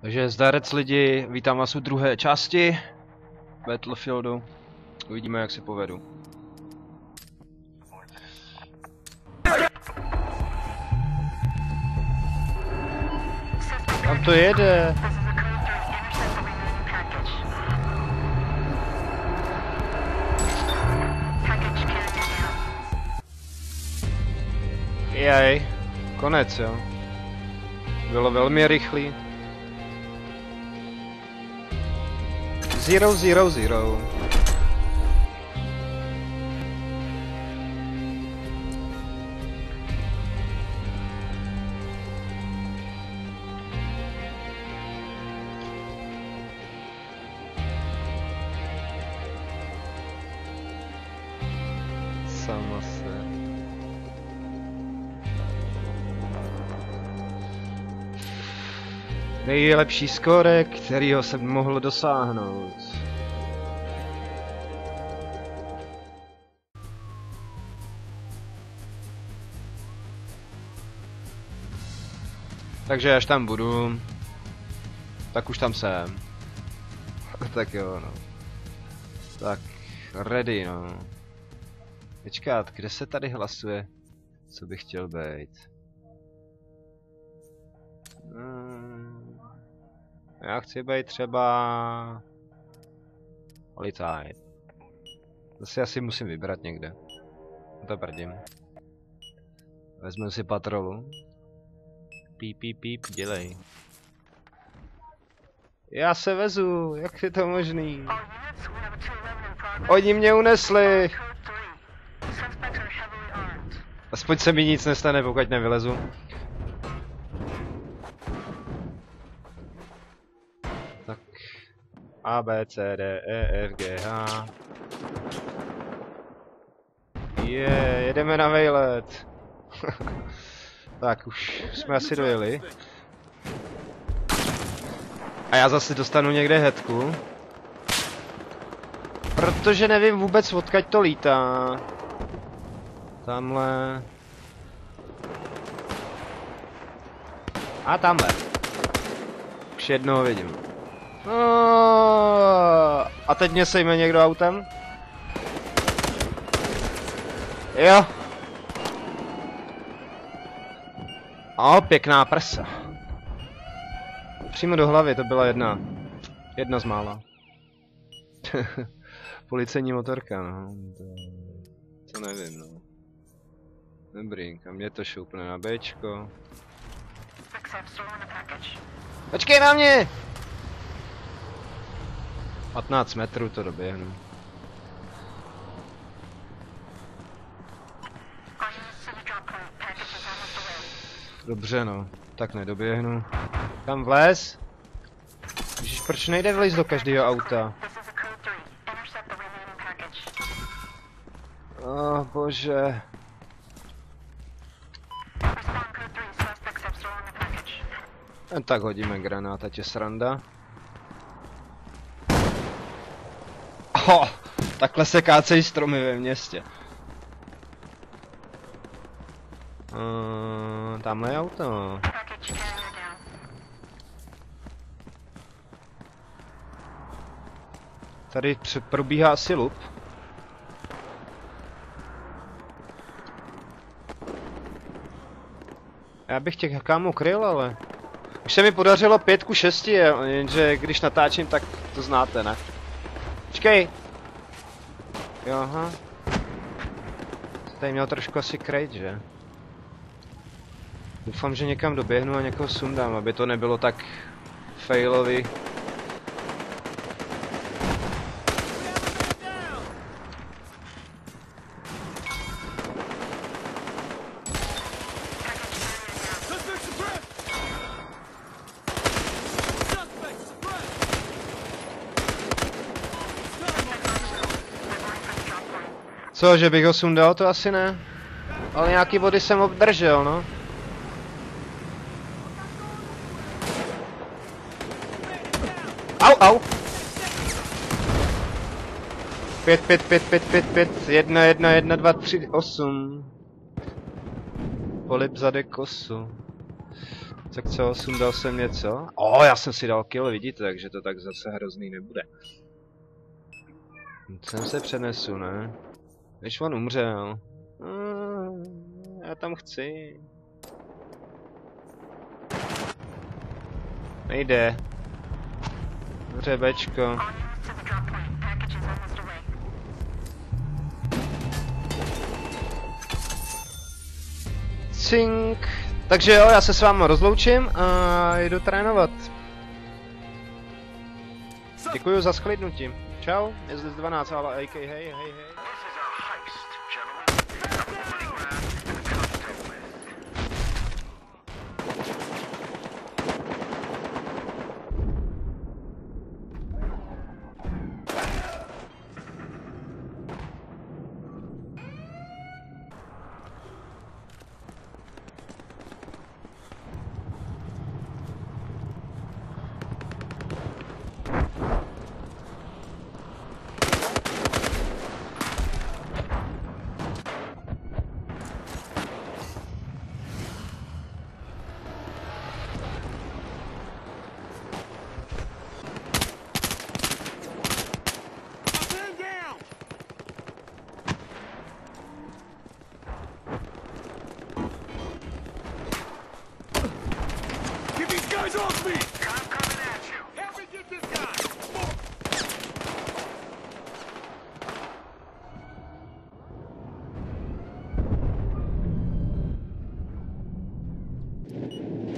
Takže zdarec lidi, vítám vás u druhé části Battlefieldu. Uvidíme, jak se povedu. Tam to jede. Jaj, konec jo. Bylo velmi rychlý. Zero, zero, zero. Some of the Nejlepší skóre, kterýho jsem mohl dosáhnout. Takže až tam budu, tak už tam jsem. tak jo, no. Tak, ready, no. Počkat, kde se tady hlasuje, co bych chtěl být? Hmm. Já chci být třeba... Policajt. Si asi musím vybrat někde. To prdím. Vezmu si patrolu. Píp, píp, píp, dělej. Já se vezu, jak je to možný? Oni mě unesli! Aspoň se mi nic nestane, pokud nevylezu. A, B, C, D, E, F, G, H. Je, jedeme na vejlet. tak, už jsme asi dojeli. A já zase dostanu někde hetku. Protože nevím vůbec odkaď to lítá. Tamhle. A tamhle. Už jednoho vidím. No, teď mě sejme někdo autem? Jo. O, pěkná prsa. Přímo do hlavy, to byla jedna. Jedna z mála. Policejní motorka, no. To, to nevím, no. Dobrý, kam mě to šoupne na Bčko. Počkej na mě! 15 metrů to doběhnu. Dobře no, tak nedoběhnu. Tam vlez? Ježiš, proč nejde vlez do každého auta? Oh, bože. Jen tak hodíme granát, ať je sranda. Oh, takhle se kácejí stromy ve městě. Uh, tamhle je auto. Tady probíhá asi lup. Já bych těch kámo kryl, ale... Už se mi podařilo pětku šesti, jenže když natáčím, tak to znáte, ne? Počkej! Jo, aha. Tady měl trošku asi krejt, že? Doufám, že někam doběhnu a někoho sundám, aby to nebylo tak failový. Co, že bych ho sundal, to asi ne. Ale nějaký body jsem obdržel, no. Au, au. Pět, pět, pět, pět, pět, pět, jedna, jedna, jedna, dva, tři, osm. Polip zadek kosu. Tak co, sundal jsem něco? O, já jsem si dal kill, vidíte, takže to tak zase hrozný nebude. Sem se přenesu, ne? Když on umřel. Mm, já tam chci. Nejde. Dobře, Bčko. Cink. Takže jo, já se s vámi rozloučím a jdu trénovat. Děkuji za sklidnutí. Čau, je zde 12, ale AK, hej, hej, hej. guys off me! I'm coming at you. Help me get this guy! More.